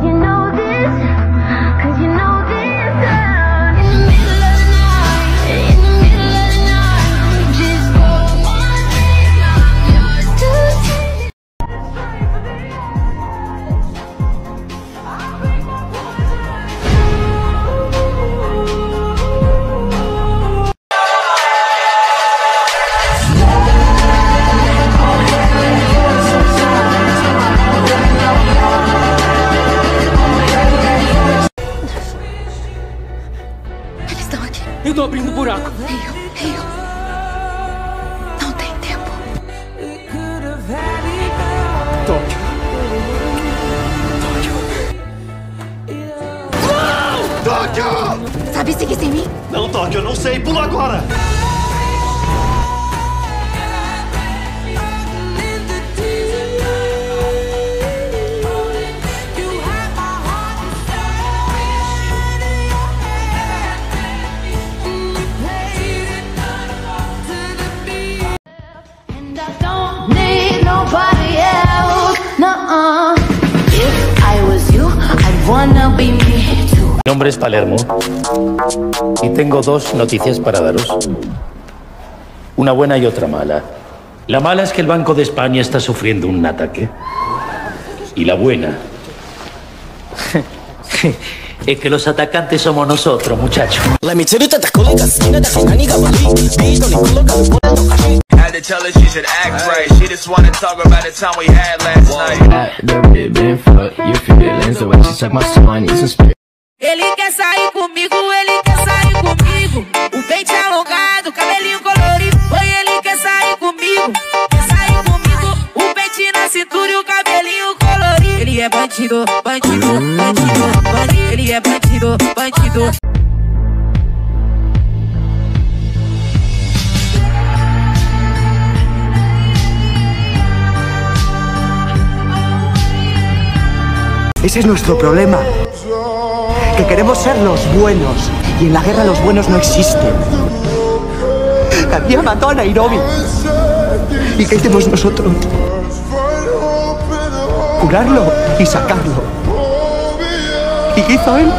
今天。marido tá abrindo buraco. Rio, Rio. Não tem tempo. Tóquio. Tóquio. Não! Tóquio! Sabe seguir sem mim? Não, Tóquio, não sei. Pula agora! Mi nombre es Palermo y tengo dos noticias para daros. Una buena y otra mala. La mala es que el Banco de España está sufriendo un ataque. Y la buena es que los atacantes somos nosotros, muchachos. Had to tell her she should act right. She just wanna talk about the time we had last night. the ribbon for your feelings. The way she suck my soul, I need some spirit. Ele quer sair comigo, ele quer sair comigo. O pente alongado, cabelinho colorido. Oi, ele quer sair comigo, quer sair comigo. O pente na cintura e o cabelinho colorido. Ele é bandido, bandido, bandido, bandido. Ele é bandido, bandido. Ese es nuestro problema. Que queremos ser los buenos. Y en la guerra los buenos no existen. Había mató a Nairobi. ¿Y qué hicimos nosotros? Curarlo y sacarlo. ¿Y qué hizo él?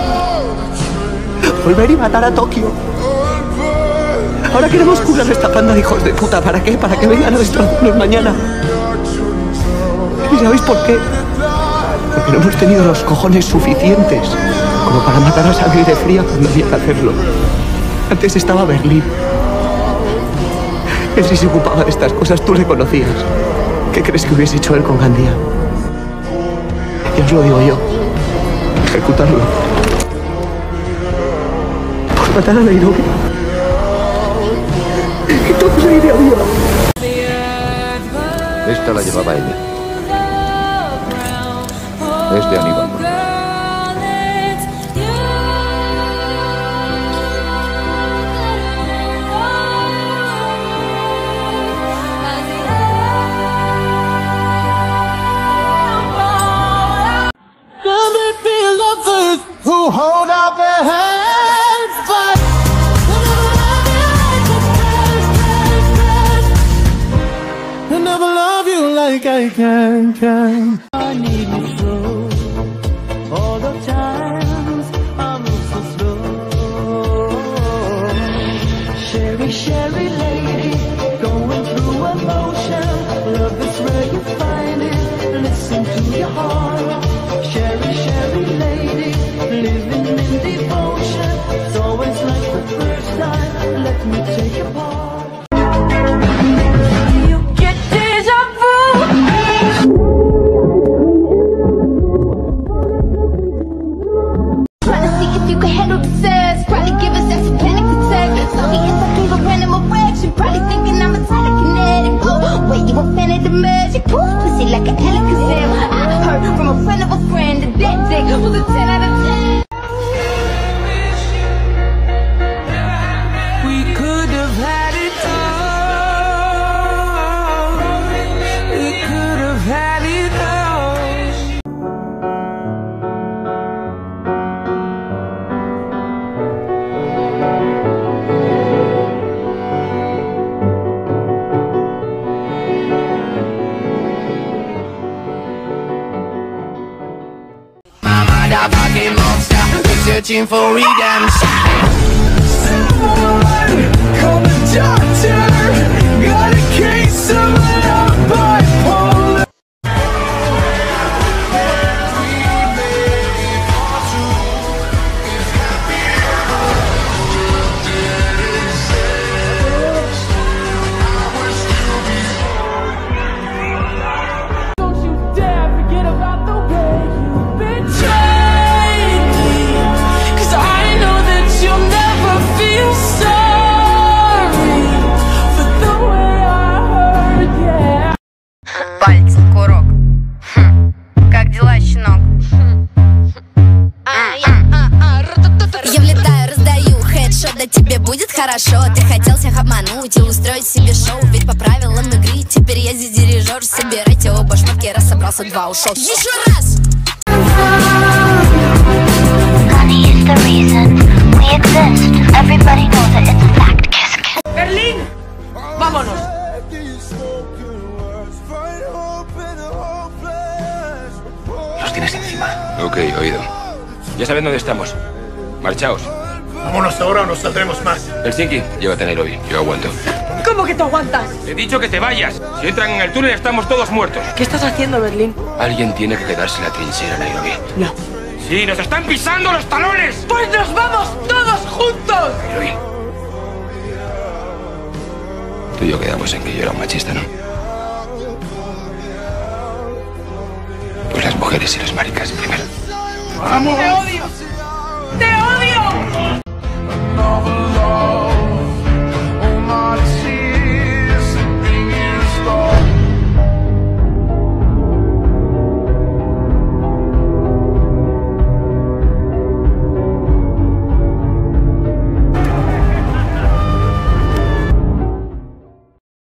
Volver y matar a Tokio. Ahora queremos curar a esta panda de hijos de puta. ¿Para qué? Para que vengan a destrozarnos mañana. ¿Y sabéis por qué? Porque no hemos tenido los cojones suficientes como para matar a sangre fría cuando había que hacerlo. Antes estaba Berlín. Él sí se ocupaba de estas cosas, tú le conocías. ¿Qué crees que hubiese hecho él con Gandía? Ya os lo digo yo. Ejecutarlo. Por matar a Nairobi. Y todo se iría viva. Esta la llevaba ella. Es de Aníbal. I can, can. I need you so. All the times I move so slow. Sherry, Sherry lady, going through emotion. Love is where you find it. Listen to your heart. Sherry, Sherry lady, living in devotion. motherfucking monster searching for redemption. Silver come and die. Хедшот, да тебе будет хорошо Ты хотел всех обмануть и устроить себе шоу Ведь по правилам игры теперь я здесь дирижер Собирайте оба шмотки, раз собрался, два ушел Еще раз! Berlín, vámonos. Los tienes encima. Ok, oído. Ya saben dónde estamos. Marchaos. Vámonos ahora o no saldremos más. Helsinki, llévate a Nairobi. Yo aguanto. ¿Cómo que te aguantas? He dicho que te vayas. Si entran en el túnel estamos todos muertos. ¿Qué estás haciendo, Berlín? Alguien tiene que quedarse en la trinchera, Nairobi. No. ¡Sí, nos están pisando los talones! ¡Pues nos vamos todos juntos! Nairobi. Tú y yo quedamos en que yo era un machista, ¿no? Pues las mujeres y los maricas primero. ¡Te odio! ¡Te odio! of a Lord.